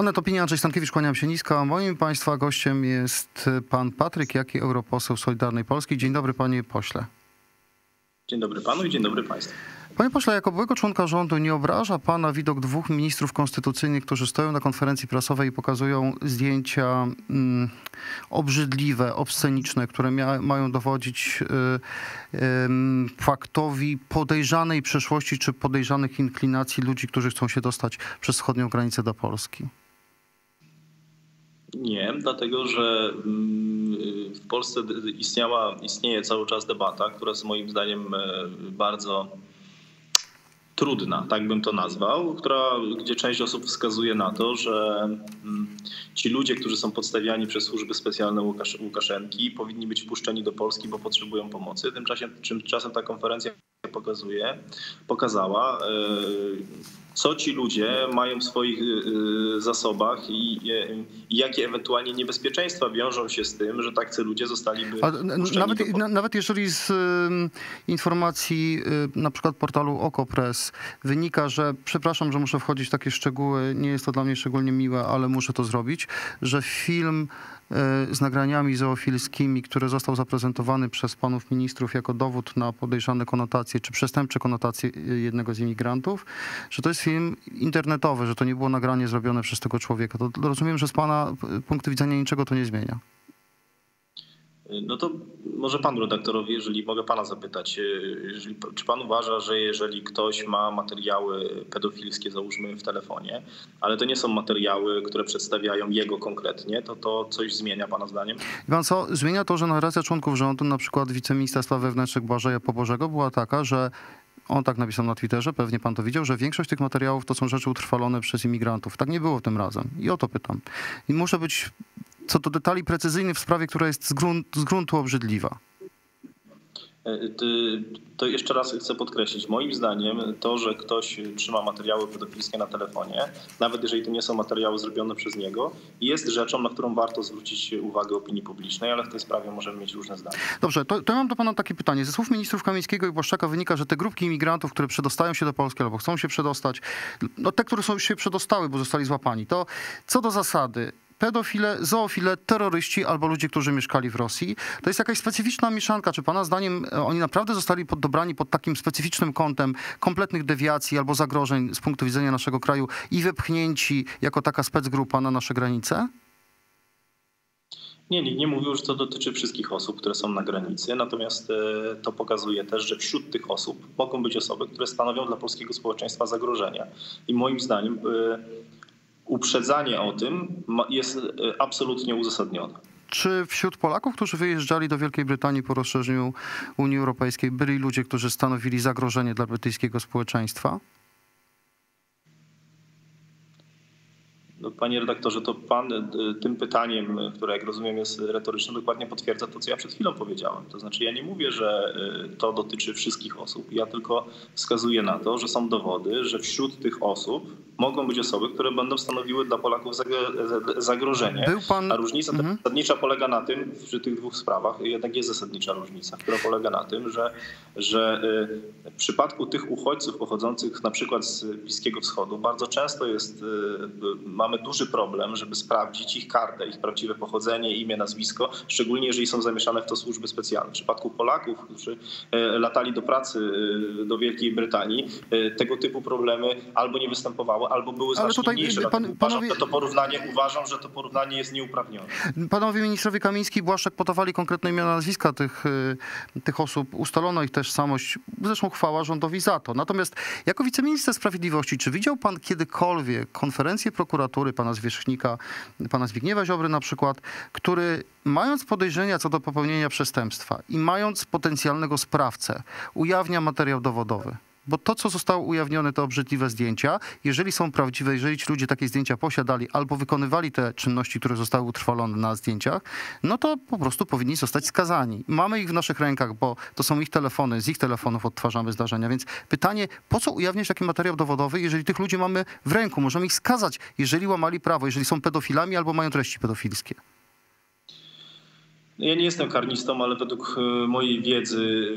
Onet Opinia, Andrzej Stankiewicz, kłaniam się nisko. Moim Państwa gościem jest pan Patryk Jaki, europoseł Solidarnej Polski. Dzień dobry panie pośle. Dzień dobry panu i dzień dobry państwu. Panie pośle, jako byłego członka rządu nie obraża pana widok dwóch ministrów konstytucyjnych, którzy stoją na konferencji prasowej i pokazują zdjęcia mm, obrzydliwe, obsceniczne, które mia- mają dowodzić y, y, faktowi podejrzanej przeszłości czy podejrzanych inklinacji ludzi, którzy chcą się dostać przez wschodnią granicę do Polski? Nie, dlatego że mm, w Polsce istniała, istnieje cały czas debata, która jest moim zdaniem e, bardzo trudna, tak bym to nazwał, która, gdzie część osób wskazuje na to, że mm, ci ludzie, którzy są podstawiani przez służby specjalne Łukasz, Łukaszenki, powinni być wpuszczeni do Polski, bo potrzebują pomocy. Tymczasem, tymczasem ta konferencja pokazuje, pokazała, e, co ci ludzie mają w swoich e, zasobach i, i jakie ewentualnie niebezpieczeństwa wiążą się z tym, że tacy ludzie zostaliby nawet, nawet jeżeli z informacji y, na przykład portalu Okopres wynika, że przepraszam, że muszę wchodzić w takie szczegóły, nie jest to dla mnie szczególnie miłe, ale muszę to zrobić, że film y, z nagraniami zoofilskimi, który został zaprezentowany przez panów ministrów jako dowód na podejrzane konotacje czy przestępcze konotacje y, jednego z imigrantów, że to jest film internetowy, że to nie było nagranie zrobione przez tego człowieka. To rozumiem, że z pana punktu widzenia niczego to nie zmienia. No to może panu redaktorowi, jeżeli mogę pana zapytać, e, jeżeli, czy pan uważa, że jeżeli ktoś ma materiały pedofilskie, załóżmy w telefonie, ale to nie są materiały, które przedstawiają jego konkretnie, to to coś zmienia pana zdaniem? Pan co, zmienia to, że narracja członków rządu, na przykład wiceministra spraw wewnętrznych Błażeja Pobożego była taka, że on tak napisał na Twitterze, pewnie pan to widział, że większość tych materiałów to są rzeczy utrwalone przez imigrantów. Tak nie było tym razem. I o to pytam. I muszę być co do detali precyzyjny w sprawie, która jest z, grunt, z gruntu obrzydliwa. E, to jeszcze raz chcę podkreślić. Moim zdaniem to, że ktoś trzyma materiały pedofilskie na telefonie, nawet jeżeli to nie są materiały zrobione przez niego, jest rzeczą, na którą warto zwrócić uwagę opinii publicznej, ale w tej sprawie możemy mieć różne zdania. Dobrze, to, to mam do pana takie pytanie. Ze słów ministrów Kamińskiego i Błaszczaka wynika, że te grupki imigrantów, które przedostają się do Polski albo chcą się przedostać, no te, które są już się przedostały, bo zostali złapani, to co do zasady, pedofile, zoofile, terroryści albo ludzie, którzy mieszkali w Rosji. To jest jakaś specyficzna mieszanka. Czy pana zdaniem e, oni naprawdę zostali pod, dobrani pod takim specyficznym kątem kompletnych dewiacji albo zagrożeń z punktu widzenia naszego kraju i wepchnięci jako taka specgrupa na nasze granice? Nie, nikt nie mówił, że to dotyczy wszystkich osób, które są na granicy, natomiast e, to pokazuje też, że wśród tych osób mogą być osoby, które stanowią dla polskiego społeczeństwa zagrożenia. I moim zdaniem e, uprzedzanie o tym jest e, absolutnie uzasadnione. Czy wśród Polaków, którzy wyjeżdżali do Wielkiej Brytanii po rozszerzeniu Unii Europejskiej, byli ludzie, którzy stanowili zagrożenie dla brytyjskiego społeczeństwa? Panie redaktorze, to pan e, tym pytaniem, które jak rozumiem jest retoryczne, dokładnie potwierdza to, co ja przed chwilą powiedziałem. To znaczy ja nie mówię, że e, to dotyczy wszystkich osób. Ja tylko wskazuję na to, że są dowody, że wśród tych osób mogą być osoby, które będą stanowiły dla Polaków zagrożenie. Pan... A różnica mhm. zasadnicza polega na tym, przy tych dwóch sprawach, jednak jest zasadnicza różnica, która polega na tym, że, że y, w przypadku tych uchodźców pochodzących na przykład z Bliskiego Wschodu bardzo często jest, y, mamy duży problem, żeby sprawdzić ich kartę, ich prawdziwe pochodzenie, imię, nazwisko, szczególnie jeżeli są zamieszane w to służby specjalne. W przypadku Polaków, którzy y, latali do pracy do Wielkiej Brytanii, tego typu problemy albo nie występowały, albo były znacznie tutaj, mniejsze. Pan, uważam, panowie... że to porównanie, uważam, że to porównanie jest nieuprawnione. Panowie ministrowie Kamiński i Błaszczak potowali konkretne imiona, nazwiska tych, tych osób. Ustalono ich tożsamość. Zresztą chwała rządowi za to. Natomiast jako wiceminister sprawiedliwości, czy widział pan kiedykolwiek konferencję prokuratury pana Zwierzchnika, pana Zbigniewa Ziobry na przykład, który mając podejrzenia co do popełnienia przestępstwa i mając potencjalnego sprawcę, ujawnia materiał dowodowy? Bo to, co zostało ujawnione, te obrzydliwe zdjęcia, jeżeli są prawdziwe, jeżeli ci ludzie takie zdjęcia posiadali albo wykonywali te czynności, które zostały utrwalone na zdjęciach, no to po prostu powinni zostać skazani. Mamy ich w naszych rękach, bo to są ich telefony, z ich telefonów odtwarzamy zdarzenia. Więc pytanie, po co ujawniać taki materiał dowodowy, jeżeli tych ludzi mamy w ręku? Możemy ich skazać, jeżeli łamali prawo, jeżeli są pedofilami albo mają treści pedofilskie. Ja nie jestem karnistą, ale według e, mojej wiedzy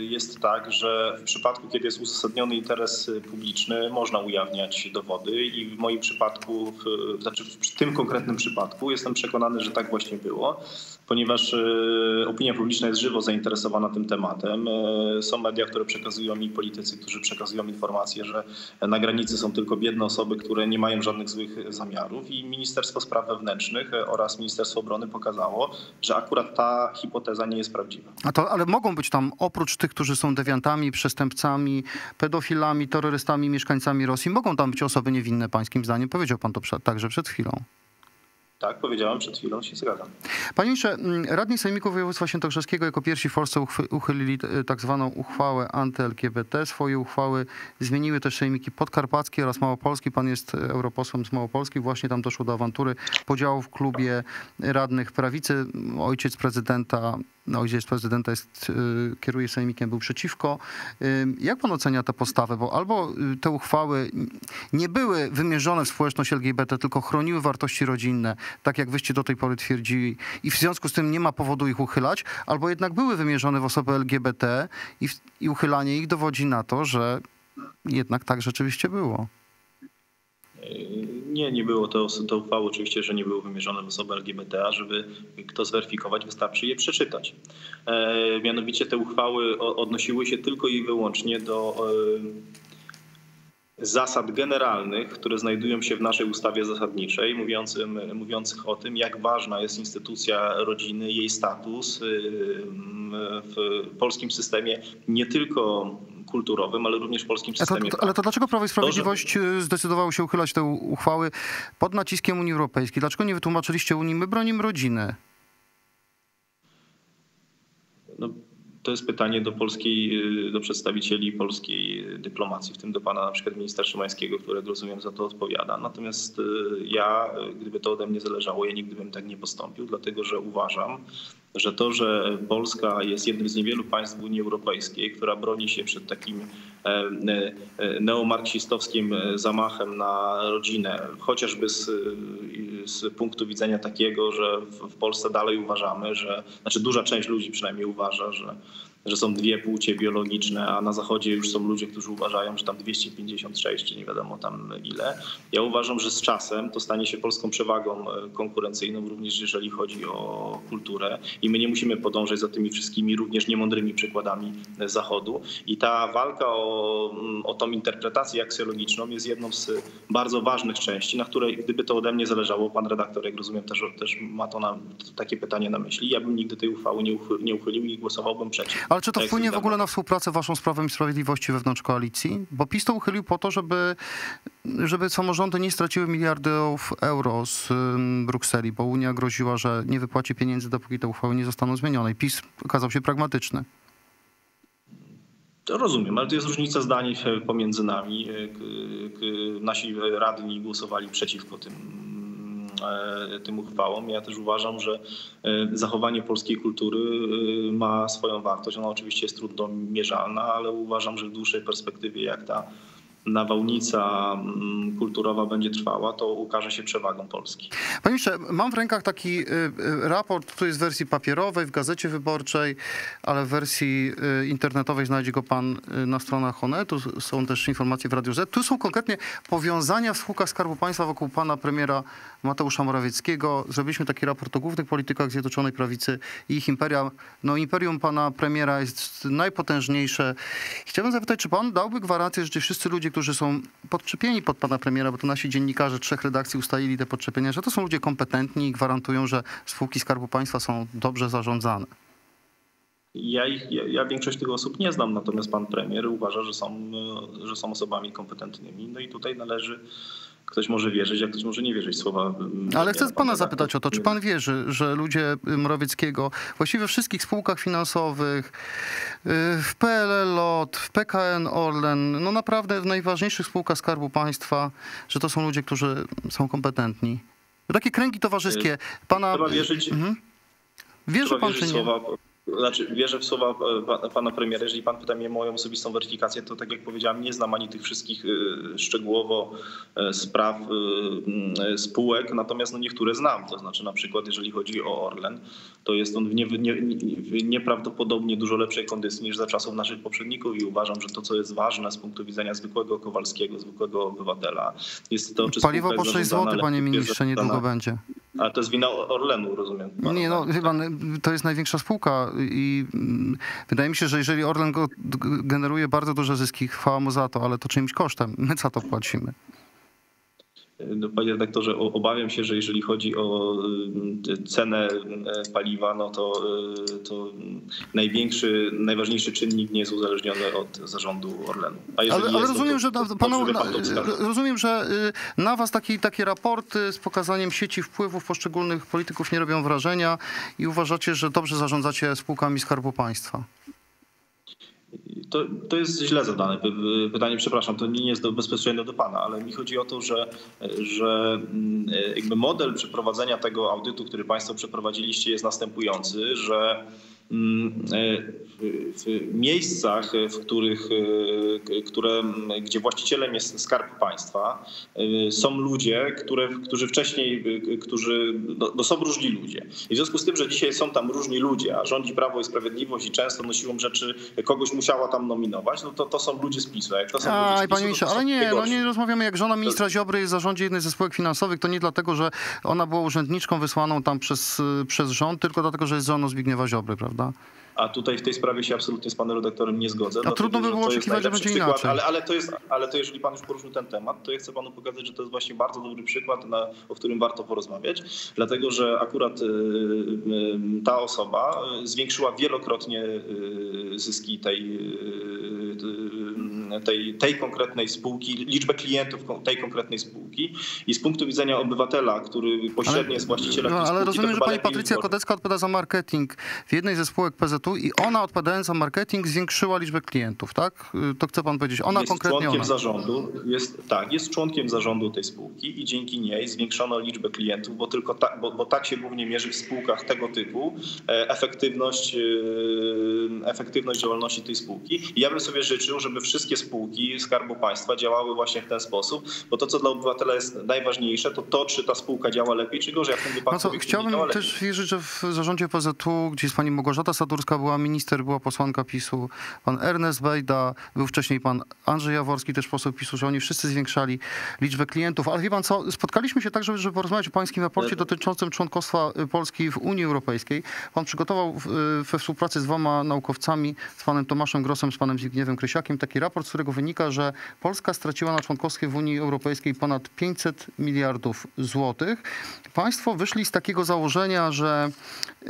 e, jest tak, że w przypadku, kiedy jest uzasadniony interes publiczny, można ujawniać dowody i w moim przypadku, w, znaczy w tym konkretnym przypadku jestem przekonany, że tak właśnie było, ponieważ e, opinia publiczna jest żywo zainteresowana tym tematem. Są media, które przekazują mi politycy, którzy przekazują informacje, że na granicy są tylko biedne osoby, które nie mają żadnych złych zamiarów i Ministerstwo Spraw Wewnętrznych oraz Ministerstwo Obrony pokazało, że akurat ta hipoteza nie jest prawdziwa. A to, ale mogą być tam oprócz tych, którzy są dewiantami, przestępcami, pedofilami, terrorystami, mieszkańcami Rosji, mogą tam być osoby niewinne pańskim zdaniem. Powiedział pan to także przed chwilą. Tak, powiedziałem przed chwilą, się zgadzam. Panie ministrze, mm, radni Sejmiku Województwa Świętokrzyskiego jako pierwsi w Polsce uchylili e, tak zwaną uchwałę anty-LGBT. Swoje uchwały zmieniły też sejmiki podkarpacki oraz małopolski. Pan jest europosłem z Małopolski. Właśnie tam doszło do awantury podziału w klubie radnych prawicy. Ojciec prezydenta ojciec prezydenta jest, y, kieruje sejmikiem, był przeciwko. Y, jak pan ocenia tę postawę? Bo albo te uchwały nie były wymierzone w społeczność LGBT, tylko chroniły wartości rodzinne, tak jak wyście do tej pory twierdzili i w związku z tym nie ma powodu ich uchylać, albo jednak były wymierzone w osoby LGBT i, i uchylanie ich dowodzi na to, że jednak tak rzeczywiście było. Nie, nie było to, to uchwały oczywiście, że nie były wymierzone w osoby LGBT, a żeby kto zweryfikować, wystarczy je przeczytać. E, mianowicie te uchwały odnosiły się tylko i wyłącznie do e, zasad generalnych, które znajdują się w naszej ustawie zasadniczej, mówiącym, mówiących o tym, jak ważna jest instytucja rodziny, jej status e, w polskim systemie nie tylko kulturowym, ale również w polskim systemie. To, to, ale to dlaczego Prawo i Sprawiedliwość to, że... Y, zdecydowało się uchylać te uchwały pod naciskiem Unii Europejskiej? Dlaczego nie wytłumaczyliście Unii, my bronimy rodziny? No, to jest pytanie do polskiej, y, do przedstawicieli polskiej dyplomacji, w tym do pana na przykład ministra Szymańskiego, który rozumiem za to odpowiada. Natomiast y, ja, gdyby to ode mnie zależało, ja nigdy bym tak nie postąpił, dlatego że uważam, że to, że Polska jest jednym z niewielu państw Unii Europejskiej, która broni się przed takim e, e, neomarksistowskim zamachem na rodzinę, chociażby z, z punktu widzenia takiego, że w Polsce dalej uważamy, że, znaczy duża część ludzi przynajmniej uważa, że że są dwie płcie biologiczne, a na zachodzie już są ludzie, którzy uważają, że tam 256 czy nie wiadomo tam ile. Ja uważam, że z czasem to stanie się polską przewagą e, konkurencyjną, również jeżeli chodzi o kulturę i my nie musimy podążać za tymi wszystkimi również niemądrymi przykładami zachodu. I ta walka o, mm, o tą interpretację aksjologiczną jest jedną z bardzo ważnych części, na której gdyby to ode mnie zależało, pan redaktor, jak rozumiem, też, też ma to na, takie pytanie na myśli, ja bym nigdy tej uchwały nie, nie uchylił i głosowałbym przeciw. Ale czy to wpłynie w ogóle na współpracę waszą z Prawem i Sprawiedliwości wewnątrz koalicji? Bo PiS to uchylił po to, żeby, żeby samorządy nie straciły miliardów euro z Brukseli, bo Unia groziła, że nie wypłaci pieniędzy, dopóki te uchwały nie zostaną zmienione. I PiS okazał się pragmatyczny. Rozumiem, ale to jest różnica zdań pomiędzy nami. Nasi radni głosowali przeciwko tym tym uchwałom. Ja też uważam, że e, zachowanie polskiej kultury e, ma swoją wartość. Ona oczywiście jest trudno mierzalna, ale uważam, że w dłuższej perspektywie, jak ta nawałnica mm, kulturowa będzie trwała, to ukaże się przewagą Polski. Panie ministrze, mam w rękach taki raport, tu jest w wersji papierowej, w Gazecie Wyborczej, ale w wersji internetowej znajdzie go pan na stronach Onetu, są też informacje w Radiu Z. Tu są konkretnie powiązania w spółkach Skarbu Państwa wokół pana premiera Mateusza Morawieckiego. Zrobiliśmy taki raport o głównych politykach Zjednoczonej Prawicy i ich imperia. No imperium pana premiera jest najpotężniejsze. Chciałbym zapytać, czy pan dałby gwarancję, że ci wszyscy ludzie, którzy są podczepieni pod pana premiera, bo to nasi dziennikarze trzech redakcji ustalili te podczepienia, że to są ludzie kompetentni i gwarantują, że spółki Skarbu Państwa są dobrze zarządzane. Ja, ja, ja, większość tych osób nie znam, natomiast pan premier uważa, że są, że są osobami kompetentnymi. No i tutaj należy ktoś może wierzyć, a ktoś może nie wierzyć słowa. Ale chcę pana zapytać o to, czy pan wierzy, że ludzie Morawieckiego właściwie we wszystkich spółkach finansowych, y, w PLL LOT, w PKN Orlen, no naprawdę w najważniejszych spółkach Skarbu Państwa, że to są ludzie, którzy są kompetentni? Takie kręgi towarzyskie pana... Trzeba wierzyć... Mhm. Wierzy pan, czy nie? Słowa Znaczy, wierzę w słowa e, pa- pana premiera. Jeżeli pan pyta mnie o moją osobistą weryfikację, to tak jak powiedziałem, nie znam ani tych wszystkich e, szczegółowo e, spraw spółek, natomiast no niektóre znam. To znaczy na przykład jeżeli chodzi o Orlen, to jest on w, nie, nie, w nieprawdopodobnie dużo lepszej kondycji niż za czasów naszych poprzedników i uważam, że to, co jest ważne z punktu widzenia zwykłego Kowalskiego, zwykłego obywatela, jest to, czy Paliwo po jest 6 zarządzana zł, panie ministrze, niedługo będzie. Ale to jest wina Orlenu, rozumiem. Nie, no chyba to jest największa spółka i mm, wydaje mi się, że jeżeli Orlen generuje bardzo duże zyski, chwała mu za to, ale to czyimś kosztem. My za to płacimy. No, Panie redaktorze, obawiam się, że jeżeli chodzi o y, cenę y, paliwa, no to, y, to największy, najważniejszy czynnik nie jest uzależniony od zarządu Orlenu. Ale, ale jest, no rozumiem, to- że na, panu, rozumiem, że na was taki, takie raporty z pokazaniem sieci wpływów poszczególnych polityków nie robią wrażenia i uważacie, że dobrze zarządzacie spółkami Skarbu Państwa. To, to jest źle zadane py- pytanie, przepraszam, to nie jest do, bezpośrednio do pana, ale mi chodzi o to, że, że mm, jakby model przeprowadzenia tego audytu, który państwo przeprowadziliście jest następujący, że w, miejscach, w których, e, które, gdzie właścicielem jest Skarb Państwa, e, są ludzie, które, którzy wcześniej, e, którzy, no, no są różni ludzie. I w związku z tym, że dzisiaj są tam różni ludzie, a rządzi Prawo i Sprawiedliwość i często no siłą rzeczy kogoś musiała tam nominować, no to to są ludzie z PiSu. A Jak to są ludzie z PiSu, panie to są ale nie, no nie rozmawiamy jak żona ministra Ziobry jest w zarządzie jednej ze spółek finansowych, to nie dlatego, że ona była urzędniczką wysłaną tam przez, przez rząd, tylko dlatego, że jest żoną Zbigniewa Ziobry, prawda? 嗯。A tutaj w tej sprawie się absolutnie z panem redaktorem nie zgodzę. dlatego, trudno by było oczekiwać, że będzie przykład, inaczej. Ale, ale, to jest, ale to jeżeli pan już poruszył ten temat, to ja chcę panu pokazać, że to jest właśnie bardzo dobry przykład, na, o którym warto porozmawiać, dlatego że akurat y, y, ta osoba y, zwiększyła wielokrotnie y, zyski tej, y, y, tej, tej konkretnej spółki, liczbę klientów tej konkretnej spółki i z punktu widzenia obywatela, który pośrednio jest właścicielem No, tej ale spółki, rozumiem, że pani Patrycja Kodecka odpowiada za marketing w jednej ze spółek PZU i ona odpowiadając za marketing zwiększyła liczbę klientów, tak? Y, to chce pan powiedzieć, ona jest konkretnie członkiem ona. zarządu, jest, tak, jest członkiem zarządu tej spółki i dzięki niej zwiększono liczbę klientów, bo tylko bo, bo tak się głównie mierzy w spółkach tego typu e, efektywność, y, efektywność działalności tej spółki. I ja bym sobie życzył, żeby wszystkie spółki Skarbu Państwa działały właśnie w ten sposób, bo to, co dla obywatela jest najważniejsze, to to, czy ta spółka działa lepiej, czy gorzej. W tym wypadku no co, chciałbym też wierzyć, że w zarządzie PZU, gdzie jest pani Mogorzata, Sadurska, była minister, była posłanka PiSu, pan Ernest Bejda, był wcześniej pan Andrzej Jaworski, też poseł PiSu, że oni wszyscy zwiększali liczbę klientów. Ale wie pan co, spotkaliśmy się także, żeby porozmawiać o pańskim raporcie dotyczącym członkostwa y, Polski w Unii Europejskiej. Pan przygotował y, we współpracy z dwoma naukowcami, z panem Tomaszem Grosem, z panem Zbigniewem Krysiakiem, taki raport, z którego wynika, że Polska straciła na członkostwie w Unii Europejskiej ponad 500 miliardów złotych. Państwo wyszli z takiego założenia, że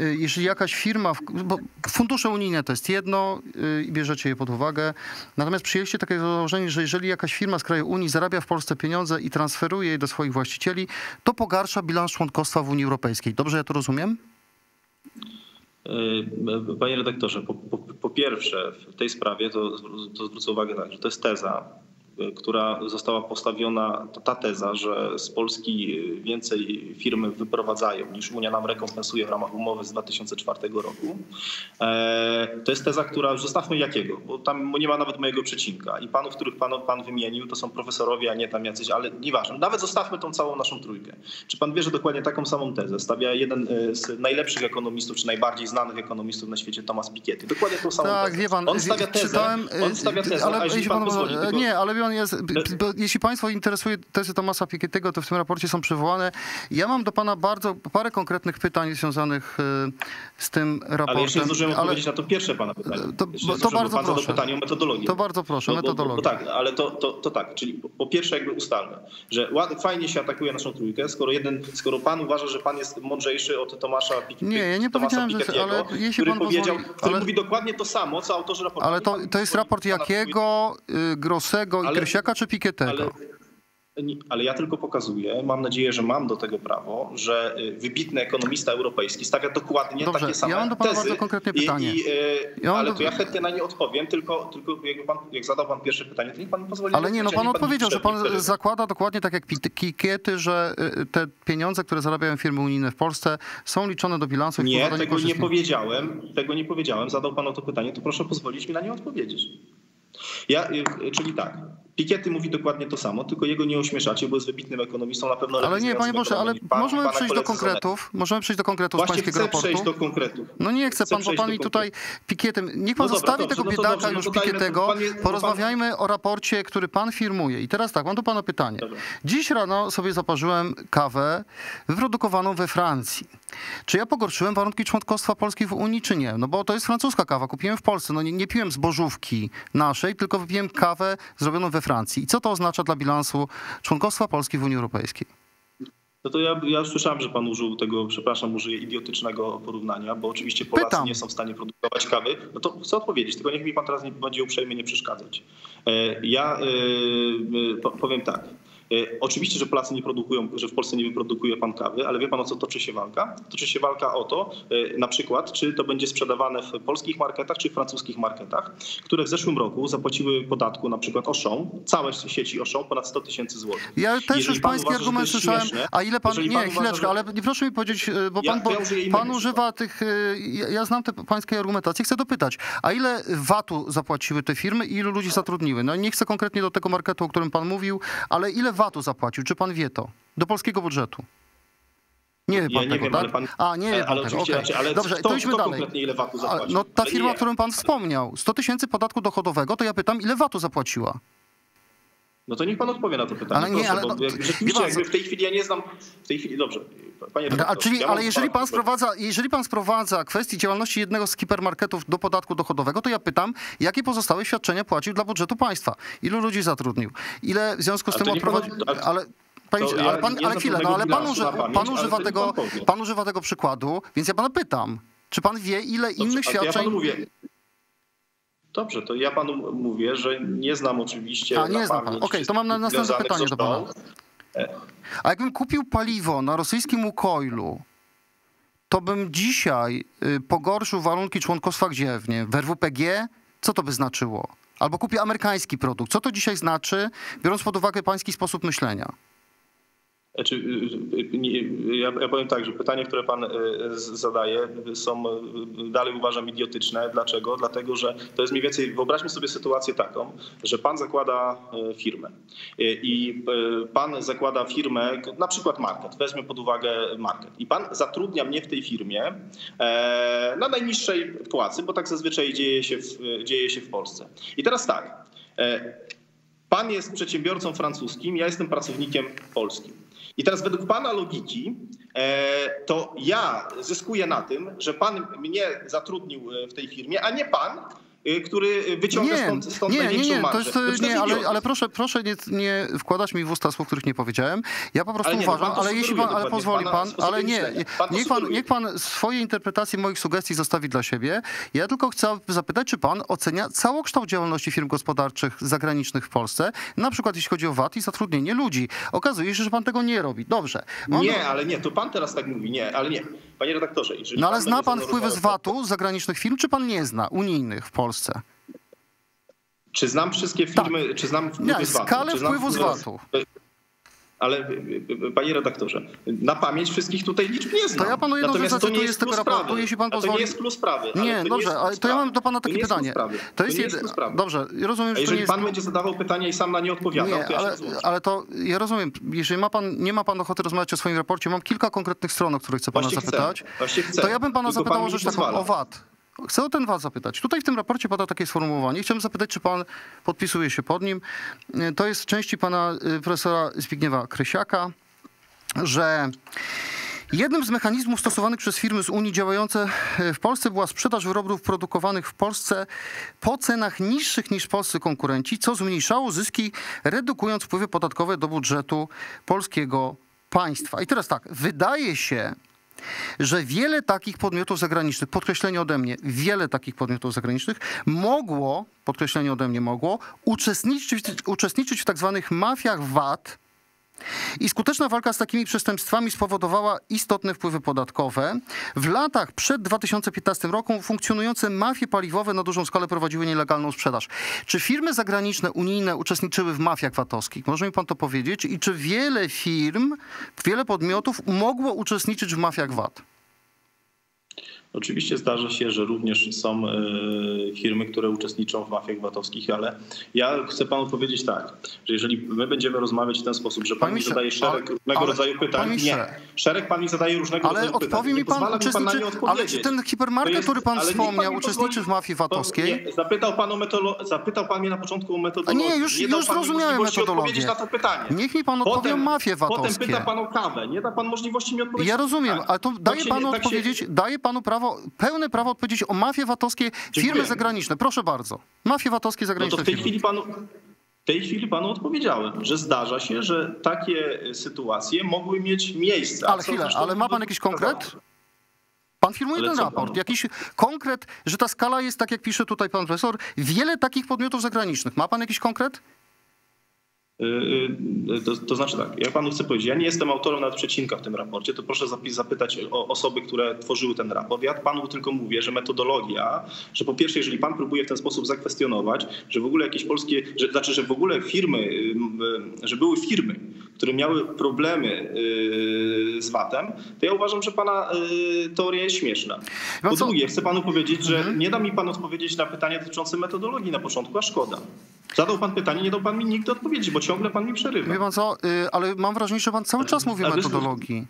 y, jeżeli jakaś firma, bo fundusze unijne to jest jedno y, i bierzecie je pod uwagę, natomiast przyjęliście takie założenie, że jeżeli jakaś firma z kraju Unii zarabia w Polsce pieniądze i transferuje je do swoich właścicieli, to pogarsza bilans członkostwa w Unii Europejskiej. Dobrze ja to rozumiem? E, Panie redaktorze, po, po, po pierwsze w tej sprawie to, to zwrócę uwagę tak, że to jest teza, która została postawiona, ta, ta teza, że z Polski e, więcej firmy wyprowadzają niż Unia nam rekompensuje w ramach umowy z 2004 roku. E, To jest teza, która, zostawmy jakiego, bo tam nie ma nawet mojego przecinka i panów, których pan, pan wymienił, to są profesorowie, a nie tam jacyś, ale nieważne. Nawet zostawmy tą całą naszą trójkę. Czy pan wie, że dokładnie taką samą tezę stawia jeden e, z najlepszych ekonomistów, czy najbardziej znanych ekonomistów na świecie, Thomas Piketty? Dokładnie tą samą Tak, tezę. wie pan, on stawia tezę, czytałem, on stawia tezę, ale a jeśli pan pan, pozwoli, tylko... Nie, ale wie pan, jest, bo jeśli państwo interesuje tezy Tomasa Piketty'ego, to w tym raporcie są przywołane. Ja mam do pana bardzo parę konkretnych pytań związanych y, z tym raportem. Ale jeszcze nie zdążyłem ale- odpowiedzieć na to pierwsze pana pytanie. To- bo- nie to zdążyłem, bardzo pan proszę. pytanie o metodologię. To bardzo proszę, Bo- bo- Bo, metodologię. tak, ale to, to, to tak, czyli po, pierwsze jakby ustalmy, że ład, fajnie się atakuje naszą trójkę, skoro jeden, skoro pan uważa, że pan jest mądrzejszy od Tomasza Pik- Nie, ja nie Tomasa powiedziałem, że- ale jeśli który pan powiedział, pozwoli, który ale- mówi dokładnie to samo, co autorzy raportu. Ale to, pan to jest raport Jakiego, y, Grossego i Ale- Krysiaka czy Piketty'ego? Ale ale ja tylko pokazuję, mam nadzieję, że mam do tego prawo, że y, wybitny ekonomista europejski stawia dokładnie Dobrze, takie same ja mam do pana tezy. bardzo konkretne pytanie. I, i, y, Ja ale do- to ja chętnie na nie odpowiem, tylko, tylko jakby pan, jak zadał pan pierwsze pytanie, to niech pan mi pozwoli. Ale nie, no pan odpowiedział, że pan przerywa. zakłada dokładnie tak jak Kikiety, że y, te pieniądze, które zarabiają firmy unijne w Polsce są liczone do bilansu i Nie, tego nie powiedziałem, tego nie powiedziałem. Zadał pan o to pytanie, to proszę pozwolić mi na nie odpowiedzieć. Ja, y, czyli tak, Piketty mówi dokładnie to samo, tylko jego nie ośmieszacie, bo jest wybitnym ekonomistą, na pewno Ale nie, panie Boże, ale. Pan- możemy przejść do z konkretów. Możemy przejść do konkretów z Właśnie pańskiego chcę raportu. przejść do konkretów. No nie chce Chcę pan, bo pan do mi tutaj pikietem. Niech pan No dobra, zostawi dobrze, tego no biedaka dobrze, no już pikietego. pan je- pan- Porozmawiajmy o raporcie, który pan firmuje. I teraz tak, mam tu pana pytanie. Dobra. Dziś rano sobie zaparzyłem kawę wyprodukowaną we Francji. Czy ja pogorszyłem warunki członkostwa Polski w Unii, czy nie? No bo to jest francuska kawa, kupiłem w Polsce. No nie, nie piłem zbożówki naszej, tylko wypiłem kawę zrobioną we Francji. I co to oznacza dla bilansu członkostwa Polski w Unii Europejskiej? No to ja, ja słyszałem, że pan użył tego, przepraszam, użyję idiotycznego porównania, bo oczywiście Polacy Pytam. nie są w stanie produkować kawy. No to chcę odpowiedzieć, tylko niech mi pan teraz nie będzie uprzejmie nie przeszkadzać. E, Ja e, e, po- powiem tak. E, Oczywiście, że Polacy nie produkują, że w Polsce nie wyprodukuje pan kawy, ale wie pan o co toczy się walka? Toczy się walka o to, e, na przykład, czy to będzie sprzedawane w polskich marketach, czy w francuskich marketach, które w zeszłym roku zapłaciły podatku na przykład Auchan, całe sieci Auchan ponad 100 tysięcy złotych. Ja też Jeżeli już pański uważa, argument słyszałem. śmieszne, A ile pan. Nie, pan chwileczkę, że- ale nie proszę mi powiedzieć, bo Ja- pan, bo, ja pan używa tych. Ja, ja znam te pańskie argumentacje. Chcę dopytać, a ile VAT-u zapłaciły te firmy i ilu ludzi zatrudniły? No nie chcę konkretnie do tego marketu, o którym pan mówił, ale ile VAT-u zapłacił? Czy pan wie to? Do polskiego budżetu? Nie wie pan Ja nie tego, wiem, tak? ale pan- A, nie wie ale- pan ale tego, raczej, ale Dobrze, kto- to idźmy kto dalej. ile VAT-u A, zapłacił? No ta Ale firma, o którą pan wspomniał, 100 tysięcy podatku dochodowego, to ja pytam, ile VAT-u zapłaciła? No to niech pan odpowie na to pytanie. Ale nie, proszę, ale bo no, jakby rzeczywiście jakby w tej chwili ja nie znam, w tej chwili, dobrze, panie A czyli, ja ale jeżeli pan, sprowadza, jeżeli pan sprowadza kwestię działalności jednego z hipermarketów do podatku dochodowego, to ja pytam, jakie pozostałe świadczenia płacił dla budżetu państwa? Ilu ludzi zatrudnił? Ile w związku z Ale tym odprowadził? ale- Ale, panie, to ale, pan, ale chwilę, no ale pan, bilansu uży, na pamięć, pan, ale używa niech tego, pan pan używa tego przykładu, więc ja pana pytam, czy pan wie, ile Dobrze, innych to Ja świadczeń... panu mówię. Dobrze, to ja panu mówię, że nie znam oczywiście A, nie na zna pan. Okej, to mam na- następne pytanie do pana. Auchan. A jakbym kupił paliwo na rosyjskim Łukoilu, to bym dzisiaj y, pogorszył warunki członkostwa gdzie? W, nie, w RWPG? Co to by znaczyło? Albo kupię amerykański produkt. Co to dzisiaj znaczy, biorąc pod uwagę pański sposób myślenia? Znaczy, y, y, nie, ja, ja powiem tak, że pytania, które pan y, zadaje, są y, dalej uważam idiotyczne. Dlaczego? Dlatego, że to jest mniej więcej, wyobraźmy sobie sytuację taką, że pan zakłada y, firmę Y, i y, pan zakłada firmę, na przykład market, weźmy pod uwagę market i pan zatrudnia mnie w tej firmie e, na najniższej płacy, bo tak zazwyczaj dzieje się w, dzieje się w Polsce. I teraz tak, e, Pan jest przedsiębiorcą francuskim, ja jestem pracownikiem polskim. I teraz według pana logiki, e, to ja zyskuję na tym, że pan mnie zatrudnił e, w tej firmie, a nie pan, który wyciąga Nie, stąd, stąd nie, nie, największą nie, marżę. to jest, nie ale, ale proszę, proszę nie, nie wkładać mi w usta słów, których nie powiedziałem. Ja po prostu Ale nie, no uważam, ale jeśli pan, ale pozwoli pan, ale nie, myślenia. Pan niech pan, niech pan swoje interpretacje moich sugestii zostawi dla siebie. Ja tylko chcę zapytać, czy pan ocenia całokształt działalności firm gospodarczych zagranicznych w Polsce, na przykład jeśli chodzi o VAT i zatrudnienie ludzi. Okazuje się, że pan tego nie robi. Dobrze. Mam- Nie, ale nie, to pan teraz tak mówi, nie, ale nie. Panie redaktorze, jeżeli No ale zna pan ze mną wpływy z VAT-u zagranicznych firm, czy pan nie zna, unijnych w Polsce? Czy znam wszystkie firmy, czy znam wpływy Tak. Nie, z VAT-u? skalę czy znam wpływu z VAT-u. Ale y, y, panie redaktorze, na pamięć wszystkich tutaj liczb nie znam. To ja panu jedną Natomiast rzecz to nie zacytuję jest z tego plus raportu, sprawy. jeśli pan A To pozwoli. nie jest plus sprawy. Nie, to dobrze, jest ale to ja mam do pana To takie jest plus pytanie. To jest jedy- plus sprawy. Dobrze, ja rozumiem, że to nie jeżeli jest... pan będzie zadawał pytania i sam na nie odpowiadał, Nie, to ja ale, ale to ja rozumiem. Jeżeli ma pan, nie ma pan ochoty rozmawiać o swoim raporcie, mam kilka konkretnych stron, o które chcę pana Właśnie chcę, zapytać. właśnie chcę. To ja bym pana Tylko zapytał pan o rzecz taką, o VAT. Chcę o ten VAT zapytać. Tutaj w tym raporcie pada takie sformułowanie. Chciałbym zapytać, czy pan podpisuje się pod nim. To jest z części pana y, profesora Zbigniewa Krysiaka, że Jednym z mechanizmów stosowanych przez firmy z Unii działające w Polsce była sprzedaż wyrobów produkowanych w Polsce po cenach niższych niż polscy konkurenci, co zmniejszało zyski, redukując wpływy podatkowe do budżetu polskiego państwa. I teraz tak, wydaje się, że wiele takich podmiotów zagranicznych, podkreślenie ode mnie, wiele takich podmiotów zagranicznych mogło, podkreślenie ode mnie mogło, uczestniczyć, uczestniczyć w tak zwanych mafiach VAT, I skuteczna walka z takimi przestępstwami spowodowała istotne wpływy podatkowe. W latach przed 2015 rokiem funkcjonujące mafie paliwowe na dużą skalę prowadziły nielegalną sprzedaż. Czy firmy zagraniczne, unijne uczestniczyły w mafiach VAT-owskich? Może mi pan to powiedzieć? I czy wiele firm, wiele podmiotów mogło uczestniczyć w mafiach VAT? Oczywiście zdarza się, że również są e, firmy, które uczestniczą w mafiach VAT-owskich, ale ja chcę panu powiedzieć tak, że jeżeli my będziemy rozmawiać w ten sposób, że pan mi zadaje szereg ale- różnego ale- rodzaju pytań, nie, szereg pan mi zadaje różnego Ale rodzaju pytań. odpowie mi Nie pan, pan uczestniczy, nie ale czy ten hipermarket, jest- który pan ale pan wspomniał, mi uczestniczy pozwoli- w mafii VAT-owskiej? Nie, zapytał pan, o metolo- zapytał pan mnie na początku o metodologię. Nie, już- dał już pan możliwości metodologię. na to pytanie. Niech mi pan odpowie o mafie Potem VAT-owskie. pyta pan o kawę. Nie da pan możliwości mi odpowiedzieć Ja rozumiem, ale to daje się panu nie- tak odpowiedzieć, daje panu prawo, pełne prawo odpowiedzieć o mafie VAT-owskie firmy zagraniczne. Proszę bardzo. Mafie VAT-owskie No zagraniczne to w tej firmy. chwili panu. W tej chwili panu odpowiedziałem, że zdarza się, że takie e, sytuacje mogły mieć miejsce. Ale chwilę, ale ma pan jakiś konkret? Pan firmuje ten raport. Jakiś konkret, że ta skala jest tak, jak pisze tutaj pan profesor, wiele takich podmiotów zagranicznych. Ma pan jakiś konkret? Y, y, To, to znaczy tak, ja panu chcę powiedzieć, ja nie jestem autorem nawet przecinka w tym raporcie, to proszę zapytać o osoby, które tworzyły ten raport. Ja panu tylko mówię, że metodologia, że po pierwsze, jeżeli pan próbuje w ten sposób zakwestionować, że w ogóle jakieś polskie, że, znaczy, że w ogóle firmy, y, że były firmy, które miały problemy z VAT-em, to ja uważam, że pana teoria jest śmieszna. No Po drugie, chcę panu powiedzieć, że Mhm. nie da mi pan odpowiedzieć na pytanie dotyczące metodologii na początku, a szkoda. Zadał pan pytanie, nie dał pan mi nigdy odpowiedzi, bo ciągle pan mi przerywa. Wie pan co, y, ale mam wrażenie, że pan cały czas mówi o metodologii.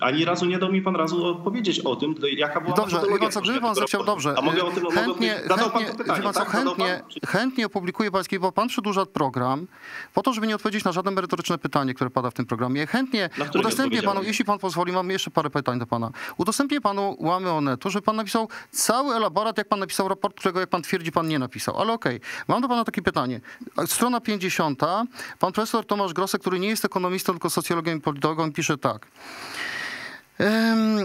Ani razu nie dał mi pan razu odpowiedzieć o tym, jaka była Dobrze, wie co, gdyby pan zechciał, dobrze. A mogę o tym chętnie? Zadał chętnie, pytanie, pan co, tak? Chętnie, pan? Chętnie opublikuję pański, bo pan przedłuża program po to, żeby nie odpowiedzieć na żadne merytoryczne pytanie, które pada w tym programie. Chętnie udostępnię panu, jeśli pan pozwoli, mam jeszcze parę pytań do pana. Udostępnię panu łamy onetu, że pan napisał cały elaborat, jak pan napisał raport, którego, jak pan twierdzi, pan nie napisał. Ale okej, mam do pana takie pytanie. Strona 50. Pan profesor Tomasz Grosek, który nie jest ekonomistą, tylko socjologiem i politologiem, pisze tak.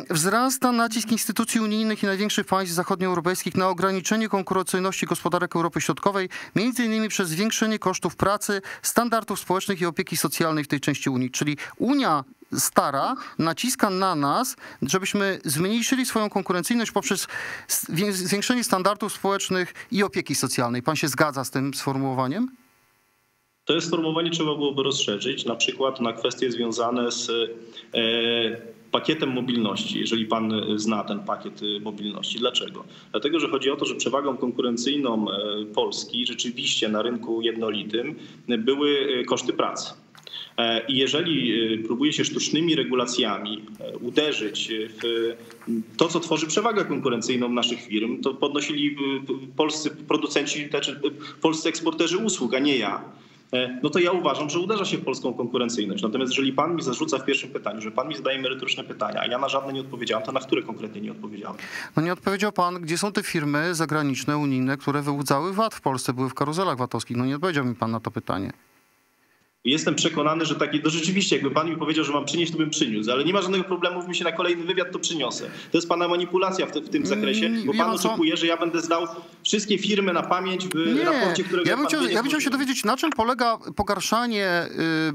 Wzrasta nacisk instytucji unijnych i największych państw zachodnioeuropejskich na ograniczenie konkurencyjności gospodarek Europy Środkowej, między innymi przez zwiększenie kosztów pracy, standardów społecznych i opieki socjalnej w tej części Unii. Czyli Unia stara naciska na nas, żebyśmy zmniejszyli swoją konkurencyjność poprzez zwię- zwiększenie standardów społecznych i opieki socjalnej. Pan się zgadza z tym sformułowaniem? To jest sformułowanie trzeba byłoby rozszerzyć, na przykład na kwestie związane z e, pakietem mobilności, jeżeli pan zna ten pakiet e, mobilności. Dlaczego? Dlatego, że chodzi o to, że przewagą konkurencyjną e, Polski rzeczywiście na rynku jednolitym e, były e, koszty pracy. E, I jeżeli e, próbuje się sztucznymi regulacjami e, uderzyć w to, co tworzy przewagę konkurencyjną naszych firm, to podnosili e, polscy producenci, znaczy e, polscy eksporterzy usług, a nie ja. E, No to ja uważam, że uderza się w polską konkurencyjność. Natomiast jeżeli pan mi zarzuca w pierwszym pytaniu, że pan mi zadaje merytoryczne pytania, a ja na żadne nie odpowiedziałem, to na które konkretnie nie odpowiedziałem? No nie odpowiedział pan, gdzie są te firmy zagraniczne, unijne, które wyłudzały VAT w Polsce, były w karuzelach VAT-owskich. No nie odpowiedział mi pan na to pytanie. Jestem przekonany, że takie, no rzeczywiście, jakby pan mi powiedział, że mam przynieść, to bym przyniósł, ale nie ma żadnego problemu, mi się na kolejny wywiad, to przyniosę. To jest pana manipulacja w, te, w tym zakresie, Mm, bo pan oczekuje, że ja będę zdał wszystkie firmy na pamięć w Nie, raporcie, którego ja bym, pan chciał, ja bym chciał się dowiedzieć, na czym polega pogarszanie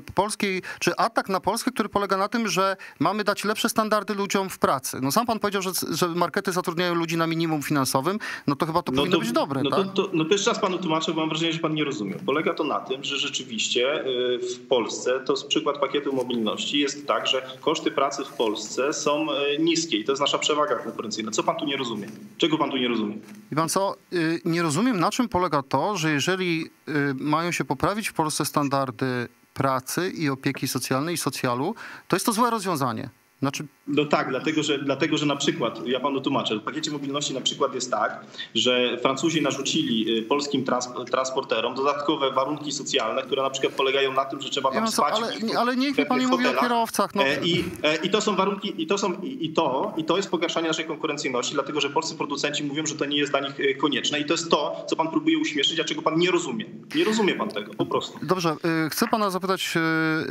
y, polskiej, czy atak na Polskę, który polega na tym, że mamy dać lepsze standardy ludziom w pracy. No sam pan powiedział, że, że markety zatrudniają ludzi na minimum finansowym, no to chyba to powinno być dobre, no tak? To, to, no to jeszcze raz panu tłumaczę, bo mam wrażenie, że pan nie rozumie. Polega to na tym, że rzeczywiście y, w Polsce, to jest przykład pakietu mobilności, jest tak, że koszty pracy w Polsce są y, niskie i to jest nasza przewaga konkurencyjna. Co pan tu nie rozumie? Czego pan tu nie rozumie? Wie pan co, y, nie rozumiem na czym polega to, że jeżeli y, mają się poprawić w Polsce standardy pracy i opieki socjalnej i socjalu, to jest to złe rozwiązanie. Znaczy, No tak, dlatego że, dlatego, że na przykład, ja panu tłumaczę, w pakiecie mobilności na przykład jest tak, że Francuzi narzucili y, polskim trans, transporterom dodatkowe warunki socjalne, które na przykład polegają na tym, że trzeba tam co, spać ale, w- ale niech mi pan nie mówi o kierowcach. No, E, I, e, I to są warunki, i to, są, i, to, i to jest pogarszanie naszej konkurencyjności, dlatego że polscy producenci mówią, że to nie jest dla nich e, konieczne. I to jest to, co pan próbuje uśmieszyć, a czego pan nie rozumie. Nie rozumie pan tego, po prostu. Dobrze, y, chcę pana zapytać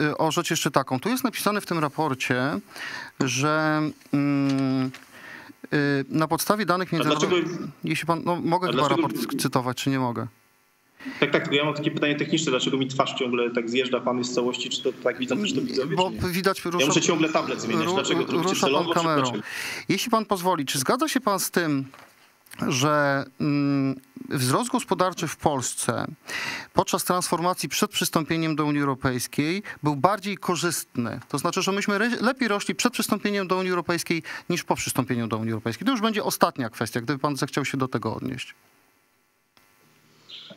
y, o rzecz jeszcze taką. Tu jest napisane w tym raporcie, że mm, y, na podstawie danych międzynarodowych... Jeśli pan, no mogę chyba dlaczego- raport cytować, czy nie mogę? Tak, tak, ja mam takie pytanie techniczne, dlaczego mi twarz ciągle tak zjeżdża pan z całości, czy to tak widzą też to widzowie, Bo czy widać rusza, Ja muszę ciągle tablet zmieniać, dlaczego to rusza pan czy kamerą. Jeśli pan pozwoli, czy zgadza się pan z tym, że mm, wzrost gospodarczy w Polsce podczas transformacji przed przystąpieniem do Unii Europejskiej był bardziej korzystny. To znaczy, że myśmy lepiej rośli przed przystąpieniem do Unii Europejskiej niż po przystąpieniu do Unii Europejskiej. To już będzie ostatnia kwestia, gdyby pan zechciał się do tego odnieść.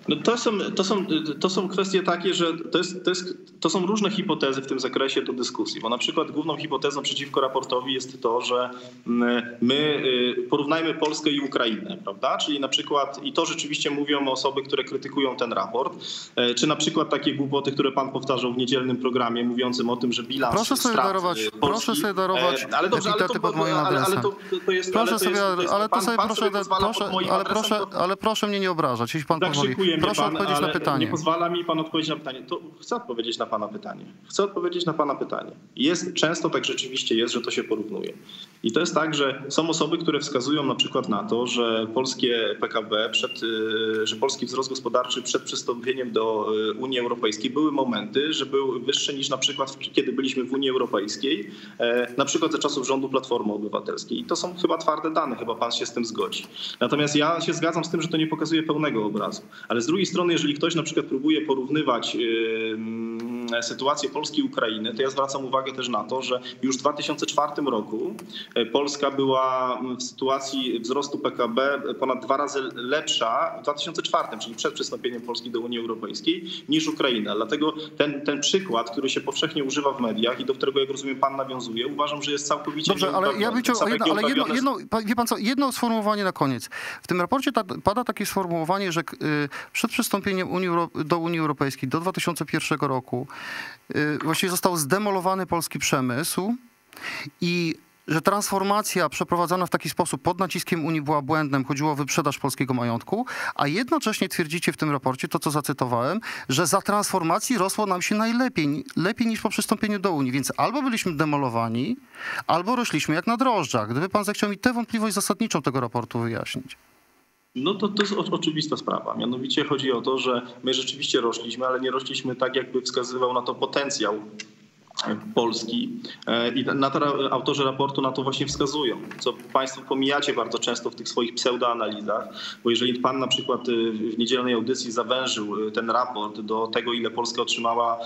No to, są, to, są, to są kwestie takie, że to, jest, to, jest, to są różne hipotezy w tym zakresie do dyskusji, bo na przykład główną hipotezą przeciwko raportowi jest to, że mm, my y, porównajmy Polskę i Ukrainę, prawda? Czyli na przykład, i to rzeczywiście mówią osoby, które krytykują ten raport, e, czy na przykład takie głupoty, które pan powtarzał w niedzielnym programie mówiącym o tym, że bilans Proszę sobie darować- y, Polski, proszę sobie darować e, ale dobrze, ale to, pod moim ale, ale adresem. to, to jest, Proszę ale to sobie, jest, to jest, ale to pan, sobie pan proszę, sobie proszę, ale adresem, proszę, to- ale proszę mnie nie obrażać, jeśli pan pozwoli. Zakrzykuje mnie Proszę pan, odpowiedzieć na pytanie. Nie pozwala mi pan odpowiedzieć na pytanie. To chcę odpowiedzieć na pana pytanie. Chcę odpowiedzieć na pana pytanie. Jest często tak rzeczywiście jest, że to się porównuje. I to jest tak, że są osoby, które wskazują na przykład na to, że polskie PKB, przed, y, że polski wzrost gospodarczy przed przystąpieniem do y, Unii Europejskiej były momenty, że był wyższy niż na przykład kiedy byliśmy w Unii Europejskiej, e, na przykład za czasów rządu Platformy Obywatelskiej. I to są chyba twarde dane, chyba pan się z tym zgodzi. Natomiast ja się zgadzam z tym, że to nie pokazuje pełnego obrazu. Ale z drugiej strony, jeżeli ktoś na przykład próbuje porównywać sytuację Polski i Ukrainy, to ja zwracam uwagę też na to, że już w 2004 roku e, Polska była w sytuacji wzrostu PKB ponad dwa razy lepsza w 2004, czyli przed przystąpieniem Polski do Unii Europejskiej, niż Ukraina. Dlatego ten, ten przykład, który się powszechnie używa w mediach i do którego, jak rozumiem, pan nawiązuje, uważam, że jest całkowicie Dobrze, ale ja bym chciał, jedno, ale jedno, jedno, wie pan co, jedno sformułowanie na koniec. W tym raporcie ta, pada takie sformułowanie, że y, przed przystąpieniem Unii, do Unii Europejskiej do 2001 roku właściwie został zdemolowany polski przemysł i że transformacja przeprowadzana w taki sposób pod naciskiem Unii była błędem, chodziło o wyprzedaż polskiego majątku, a jednocześnie twierdzicie w tym raporcie, to co zacytowałem, że za transformacji rosło nam się najlepiej, lepiej niż po przystąpieniu do Unii, więc albo byliśmy demolowani, albo rośliśmy jak na drożdżach. Gdyby pan zechciał mi tę wątpliwość zasadniczą tego raportu wyjaśnić. No to, to jest o- oczywista sprawa. Mianowicie chodzi o to, że my rzeczywiście rośliśmy, ale nie rośliśmy tak, jakby wskazywał na to potencjał Polski E, i na to autorzy raportu na to właśnie wskazują, co Państwo pomijacie bardzo często w tych swoich pseudoanalizach, bo jeżeli Pan na przykład y, w niedzielnej audycji zawężył y, ten raport do tego, ile Polska otrzymała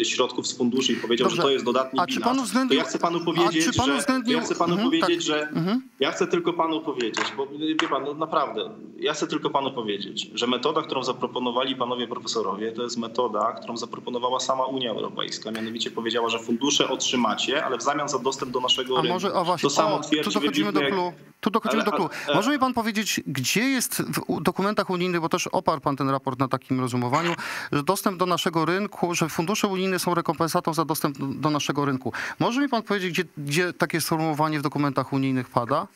y, środków z funduszy i powiedział, Dobrze. że to jest dodatni A bilans, uwzględnił- to ja chcę Panu powiedzieć, że uwzględnił- ja chcę Panu Mhm, powiedzieć, tak. że Mhm. ja chcę tylko panu powiedzieć, bo wie pan, no naprawdę, ja chcę tylko panu powiedzieć, że metoda, którą zaproponowali panowie profesorowie, to jest metoda, którą zaproponowała sama Unia Europejska. Mianowicie powiedziała, że fundusze otrzymacie, ale w zamian za dostęp do naszego A rynku. może, o właśnie, to samo o, tu twierdzi dochodzimy do klu. Tu dochodzimy Ale- do klu. ale- Może mi pan powiedzieć, gdzie jest w dokumentach unijnych, bo też oparł pan ten raport na takim rozumowaniu, że dostęp do naszego rynku, że fundusze unijne są rekompensatą za dostęp do, do naszego rynku. Może mi pan powiedzieć, gdzie, gdzie takie sformułowanie w dokumentach unijnych pada?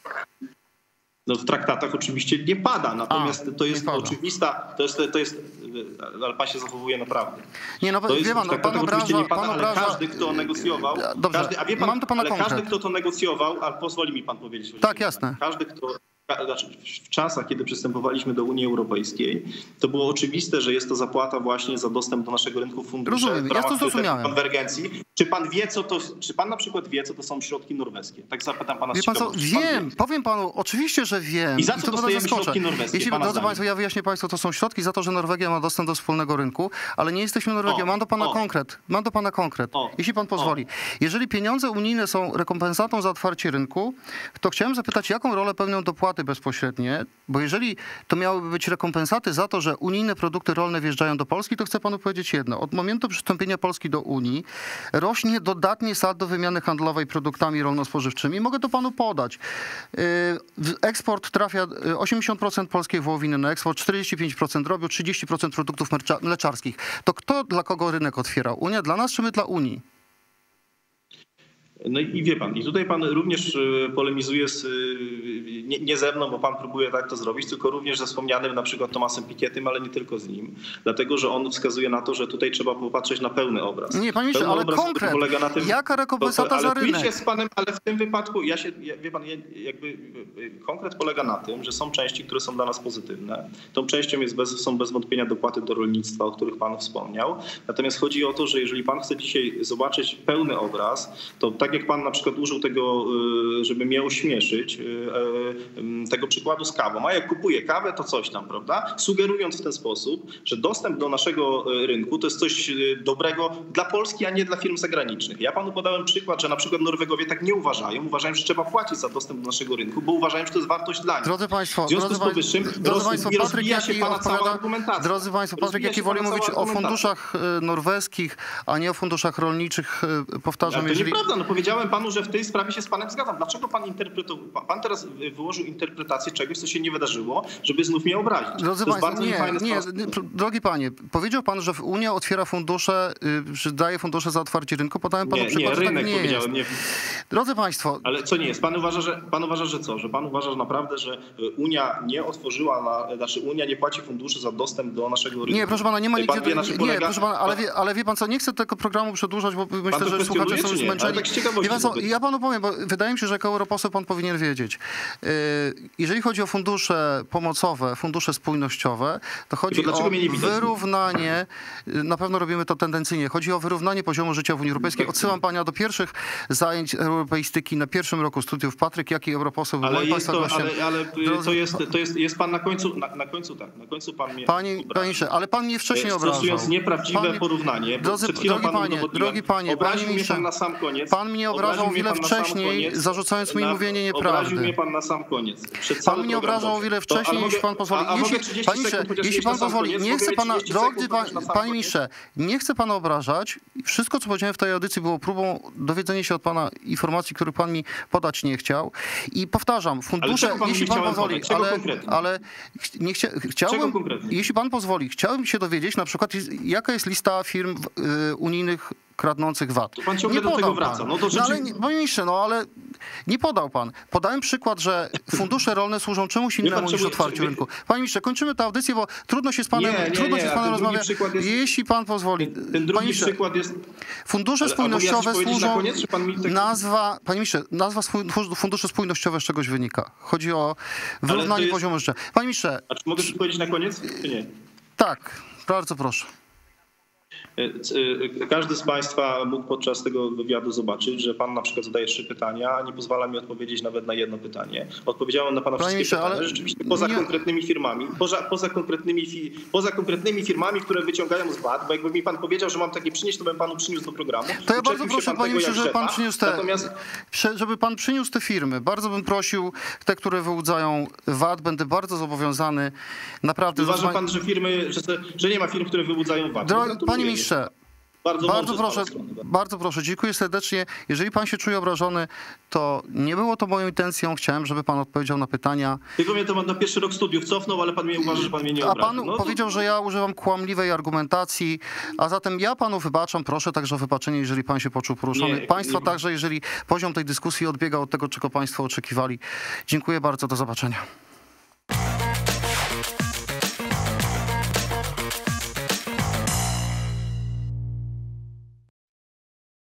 No w traktatach oczywiście nie pada, natomiast A, to jest oczywista, to jest, to jest, ale pan się zachowuje naprawdę. Nie, no To jest wie pan, no, pan obraża, nie pada, pan ale obraża... każdy, kto negocjował, Dobrze, każdy, a wie pan, mam do pana ale konkret. każdy, kto to negocjował, ale pozwoli mi pan powiedzieć. Tak, jasne. Każdy, kto, znaczy w czasach, kiedy przystępowaliśmy do Unii Europejskiej, to było oczywiste, że jest to zapłata właśnie za dostęp do naszego rynku funduszy Rozumiem, ja to zrozumiałem. konwergencji. Czy pan wie, co to, czy pan na przykład wie, co to są środki norweskie? Tak zapytam pana Wie pan co, pan wiem, wie? powiem panu, oczywiście, że wiem. I za co to pana dostajemy środki norweskie, Jeśli, drodzy państwo, ja wyjaśnię państwu, to są środki za to, że Norwegia ma dostęp do wspólnego rynku, ale nie jesteśmy Norwegią. O, Mam do pana o. konkret. Mam do pana konkret. O, Jeśli pan pozwoli. Jeżeli pieniądze unijne są rekompensatą za otwarcie rynku, to chciałem zapytać, jaką rolę pełnią dopłaty bezpośrednie, bo jeżeli to miałyby być rekompensaty za to, że unijne produkty rolne wjeżdżają do Polski, to chcę panu powiedzieć jedno. Od momentu przystąpienia Polski do Unii rośnie dodatnie saldo wymiany handlowej produktami rolno-spożywczymi. Mogę to panu podać. Yy, Eksport trafia yy, 80% polskiej wołowiny na eksport, 45% drobiu, 30% produktów mleczarskich. To kto dla kogo rynek otwierał? Unia dla nas czy my dla Unii? No i wie pan, i tutaj pan również y, polemizuje z, y, nie, nie ze mną, bo pan próbuje tak to zrobić, tylko również ze wspomnianym na przykład Tomasem Pikettym, ale nie tylko z nim. Dlatego, że on wskazuje na to, że tutaj trzeba popatrzeć na pełny obraz. Nie, panie ministrze, ale obraz, konkret. polega na tym, Jaka rekompensata ale za tu idzie rynek? z panem, ale w tym wypadku, ja się, ja, wie pan, ja, jakby y, konkret polega na tym, że są części, które są dla nas pozytywne. Tą częścią jest bez, są bez wątpienia dopłaty do rolnictwa, o których pan wspomniał. Natomiast chodzi o to, że jeżeli pan chce dzisiaj zobaczyć pełny obraz, to tak jak pan na przykład użył tego, y, żeby mnie ośmieszyć, y, y, tego przykładu z kawą, a jak kupuję kawę, to coś tam, prawda? Sugerując w ten sposób, że dostęp do naszego rynku to jest coś dobrego dla Polski, a nie dla firm zagranicznych. Ja panu podałem przykład, że na przykład Norwegowie tak nie uważają. Uważają, że trzeba płacić za dostęp do naszego rynku, bo uważają, że to jest wartość dla nich. Drodzy Państwo, W związku drodzy, z powyższym drodzy Państwo, Patryk się cała odpowiada, argumentacja. drodzy Państwo, Patryk Jaki woli mówić o funduszach norweskich, a nie o funduszach rolniczych. Powtarzam, Ale to jeżeli... nieprawda, no powiedziałem panu, że w tej sprawie się z panem zgadzam. Dlaczego pan interpretował, pan- teraz wyłożył interpretację czegoś, co się nie wydarzyło, żeby znów mnie obrazić. Drodzy to jest Państwo, nie, nie, nie, drogi Panie, powiedział Pan, że Unia otwiera fundusze, y, że daje fundusze za otwarcie rynku. Podałem Panu Nie, nie, przykład, że tak rynek nie jest. powiedziałem. Nie, Drodzy Państwo, ale co nie jest? Pan uważa, że, pan uważa, że co? Że pan uważa że naprawdę, że y, Unia nie otworzyła, na, znaczy Unia nie płaci funduszy za dostęp do naszego rynku? Nie, proszę pana, nie ma nigdzie. Nie, proszę pana, ale wie, ale wie pan co, nie chcę tego programu przedłużać, bo myślę, że słuchacze są już nie? Zmęczeni. Wie pan ja panu powiem, bo wydaje mi się, że jako europoseł pan powinien wiedzieć. Yy, Jeżeli chodzi o fundusze pomocowe, fundusze spójnościowe, to chodzi dlaczego o wyrównanie, yy, na pewno robimy to tendencyjnie, chodzi o wyrównanie poziomu życia w Unii Europejskiej. Odsyłam pana do pierwszych zajęć europeistyki na pierwszym roku studiów. Patryk, jaki europoseł był Ale, moim jest to, gościem. ale, ale y, to, jest, to jest, jest pan na końcu, na, na końcu tak, na końcu pan mnie Panie, obraził. panie, ale pan mnie wcześniej E, obrażał. Stosując nieprawdziwe porównanie, Drodzy- drogi panie, drogi panie, obraził panie mnie ministrze, pan na sam koniec. Pan mnie obrażał o wiele pan wcześniej, zarzucając mi na- mówienie nieprawdy. Obraził mnie pan na sam koniec. Pan mnie obrażał o wiele wcześniej, jeśli pan pozwoli. A, a mogę jeśli, 30 panie jeśli pan pozwoli, koniec? nie chcę pana, 30 sekund drogi pan, panie ministrze, nie chcę pana obrażać. Wszystko, co powiedziałem w tej audycji było próbą dowiedzenia się od pana informacji, których pan mi podać nie chciał. I powtarzam, fundusze, panu jeśli pan pozwoli, ale, ale nie chcia, chciałbym, jeśli pan pozwoli, chciałbym się dowiedzieć na przykład, jaka jest lista firm y, unijnych kradnących VAT. To pan ciągle do tego podał wraca. Pan. No to no ale, rzeczy- nie- panie ministrze, no ale nie podał pan. Podałem przykład, że fundusze rolne służą czemuś pan, innemu niż czemu- otwarciu rynku. Panie ministrze, kończymy tę audycję, bo trudno się z panem, Nie, nie, trudno nie, się z panem rozmawiać. jest- Jeśli pan pozwoli. Ten, ten drugi ministrze, przykład jest... Fundusze Ale- mogę ja spójnościowe powiedzieć na służą. koniec, pan tak- Nazwa, panie ministrze, nazwa fundusze spójnościowe z czegoś wynika. Chodzi o wyrównanie jest- poziomu życia. Panie ministrze, A czy mogę coś powiedzieć na koniec, czy nie? tak, bardzo proszę. E, e, Każdy z Państwa mógł podczas tego wywiadu zobaczyć, że Pan na przykład zadaje trzy pytania, a nie pozwala mi odpowiedzieć nawet na jedno pytanie. Odpowiedziałem na Pana Panie wszystkie pytania, ale rzeczywiście poza nie- konkretnymi firmami, poza, poza, konkretnymi fi, poza konkretnymi firmami, które wyciągają z VAT, bo jakby mi Pan powiedział, że mam takie przynieść, to bym Panu przyniósł do programu. To ja bardzo proszę, pan panie ministrze, żeby pan przyniósł te, Natomiast żeby pan przyniósł te firmy. Bardzo bym prosił, te, które wyłudzają VAT, będę bardzo zobowiązany. Naprawdę. uważa Pan, że firmy, że, że nie ma firm, które wyłudzają VAT? Dro- Gratuluję. Panie ministrze, bardzo, bardzo proszę, bardzo proszę, dziękuję serdecznie. Jeżeli pan się czuje obrażony, to nie było to moją intencją. Chciałem, żeby pan odpowiedział na pytania. Tylko mnie to na pierwszy rok studiów cofnął, ale Pan mnie uważa, że Pan mnie nie A obraził. pan No to- powiedział, że ja używam kłamliwej argumentacji, a zatem ja panu wybaczam, proszę także o wybaczenie, jeżeli pan się poczuł poruszony. Nie, państwo nie- także, jeżeli poziom tej dyskusji odbiega od tego, czego państwo oczekiwali. Dziękuję bardzo, do zobaczenia.